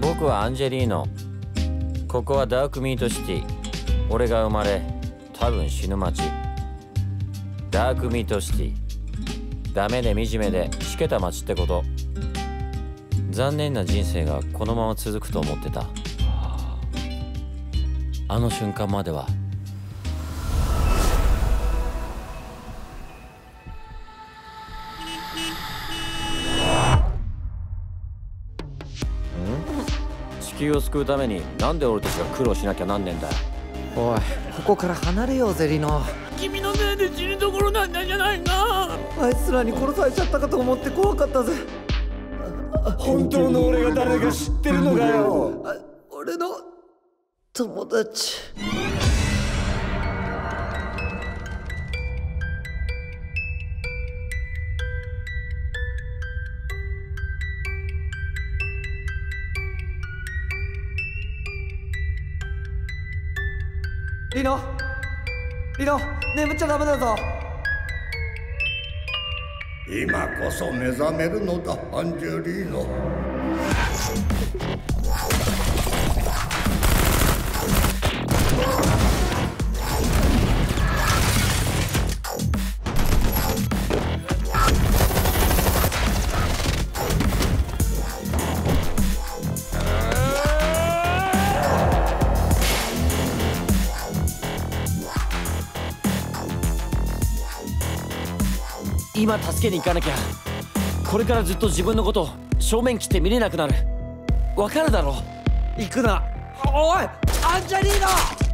僕はアンジェリーノここはダークミートシティ。俺が生まれ多分死ぬ街。ダークミートシティ。ダメで惨めでしけた街ってこと。残念な人生がこのまま続くと思ってた。あの瞬間までは球を救うためになんで俺たちが苦労しなきゃなんねんだおいここから離れようゼリノ。君のせいで死ぬところなんだじゃないかあいつらに殺されちゃったかと思って怖かったぜ。本当の俺が誰か知ってるのかよ。俺の友達リノリノ眠っちゃダメだぞ。今こそ目覚めるのだアンジュリーノ。今助けに行かなきゃ。これからずっと自分のこと正面切って見れなくなる。わかるだろ行くな。おいアンジェリーナ！